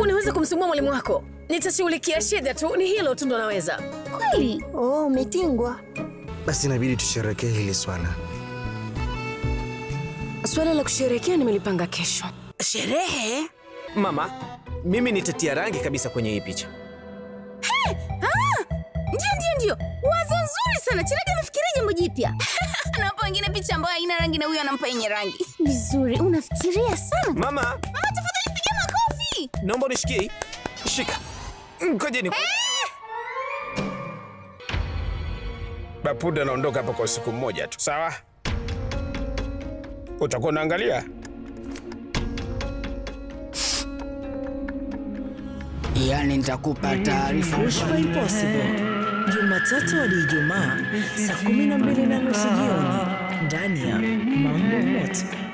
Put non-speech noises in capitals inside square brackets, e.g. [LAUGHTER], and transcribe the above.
unaweza kumsumbua mwalimu wako. Nitashughulikia shida tu, ni hilo tu ndo naweza. Kweli? Oh, umetingwa. Basi inabidi tusherekee hili swala. Swala la kusherekea nimelipanga kesho. Sherehe? Mama, mimi nitatia rangi kabisa kwenye hii picha. Ndio, ndio, ndio. Wazo nzuri sana. Chiraga amefikiria jambo jipya. [LAUGHS] Anampa wengine picha ambayo haina rangi na huyu anampa yenye rangi. Vizuri, unafikiria sana. Mama, unishikie hii. Shika. Ngojeni. Bapuda anaondoka hapa kwa siku moja tu, sawa? Utakuwa unaangalia Yaani nitakupa taarifa. Impossible Jumatatu hadi Ijumaa saa kumi na mbili na nusu jioni ndani ya Mambo Moto.